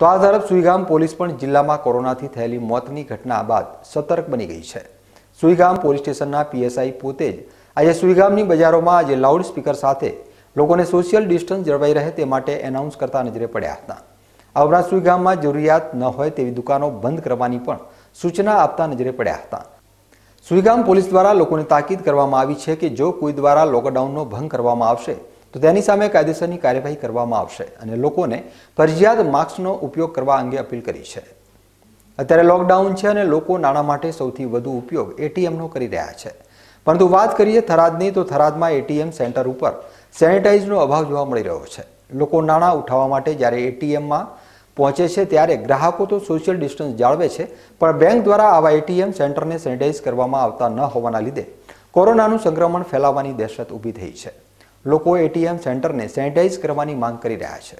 તો આ તરફ સુઈગામ પોલીસ પણ જિલ્લામાં કોરોનાથી થયેલી મોતની ઘટના બાદ સતર્ક બની ગઈ છે. સુઈગામ પોલીસ સ્ટેશનના પીએસઆઈ પોતે જ આજે સુઈગામની બજારોમાં આજે લાઉડ સ્પીકર સાથે લોકોને સોશિયલ ડિસ્ટન્સ જળવાઈ રહે તે માટે એનાઉન્સ કરતા નજરે પડ્યા હતા. આ ઉપરાંત સુઈગામમાં જરૂરિયાત ન હોય તેવી દુકાનો બંધ કરવાની પણ સૂચના આપતા નજરે પડ્યા હતા. સુઈગામ પોલીસ દ્વારા લોકોને તાકીદ કરવામાં આવી છે કે જો કોઈ દ્વારા લોકડાઉનનો ભંગ કરવામાં આવશે તો તેની સામે કાયદેસરની કાર્યવાહી કરવામાં આવશે અને લોકોને ફરજિયાત માસ્કનો ઉપયોગ કરવા અંગે અપીલ કરી છે. અત્યારે લોકડાઉન છે અને લોકો નાણાં માટે સૌથી વધુ ઉપયોગ એટીએમનો કરી રહ્યા છે. પરંતુ વાત કરીએ થરાદની, તો થરાદમાં એટીએમ સેન્ટર ઉપર સેનિટાઈઝનો અભાવ જોવા મળી રહ્યો છે. લોકો નાણાં ઉઠાવવા માટે જ્યારે એટીએમમાં પહોંચે છે ત્યારે ગ્રાહકો તો સોશિયલ ડિસ્ટન્સ જાળવે છે, પણ બેંક દ્વારા આવા એટીએમ સેન્ટરને સેનિટાઈઝ કરવામાં આવતા ન હોવાના લીધે કોરોનાનું સંક્રમણ ફેલાવવાની દહેશત ઊભી થઈ છે. લોકો એટીએમ સેન્ટરને સેનિટાઈઝ કરવાની માંગ કરી રહ્યા છે.